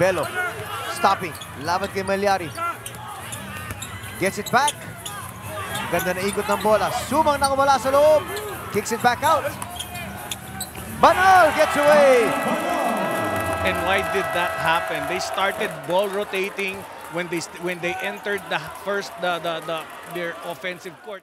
Belo. Stopping. Laban kay Mallari. Gets it back. Ganda na ikot ng bola. Sumang nakawala sa loob. Kicks it back out. Banal gets away. And why did that happen? They started ball rotating when they when they entered the first the, the, the their offensive court.